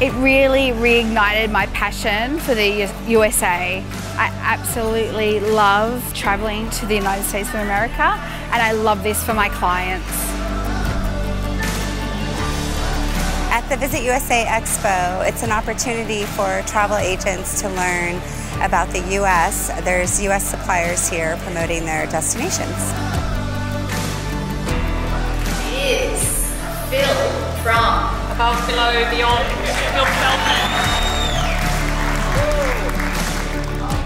It really reignited my passion for the USA. I absolutely love traveling to the United States of America and I love this for my clients. At the Visit USA Expo, it's an opportunity for travel agents to learn about the U.S. There's U.S. suppliers here promoting their destinations. Is Phil from Above, Below, Beyond.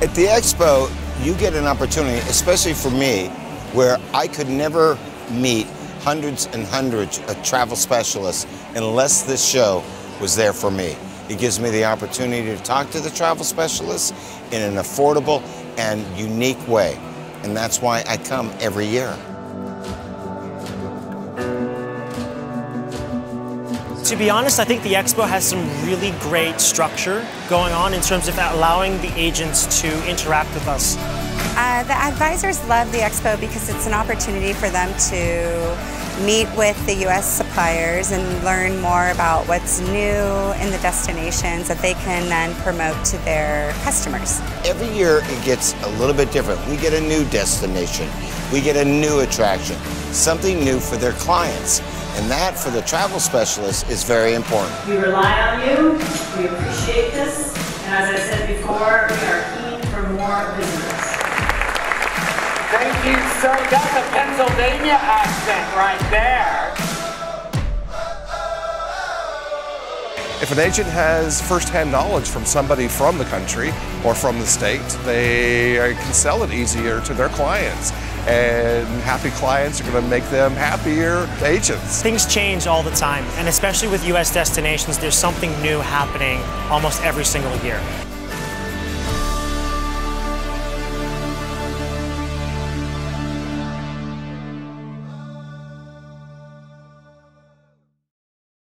At the expo, you get an opportunity, especially for me, where I could never meet hundreds and hundreds of travel specialists unless this show was there for me. It gives me the opportunity to talk to the travel specialists in an affordable and unique way. And that's why I come every year. To be honest, I think the expo has some really great structure going on in terms of allowing the agents to interact with us. Uh, the advisors love the expo because it's an opportunity for them to meet with the U.S. suppliers and learn more about what's new in the destinations that they can then promote to their customers. Every year it gets a little bit different. We get a new destination, we get a new attraction, something new for their clients. And that, for the travel specialist, is very important. We rely on you, we appreciate this, and as I said before, we are keen for more business. Thank you so That's a Pennsylvania accent right there. If an agent has firsthand knowledge from somebody from the country or from the state, they can sell it easier to their clients. And happy clients are going to make them happier agents. Things change all the time, and especially with U.S. destinations, there's something new happening almost every single year.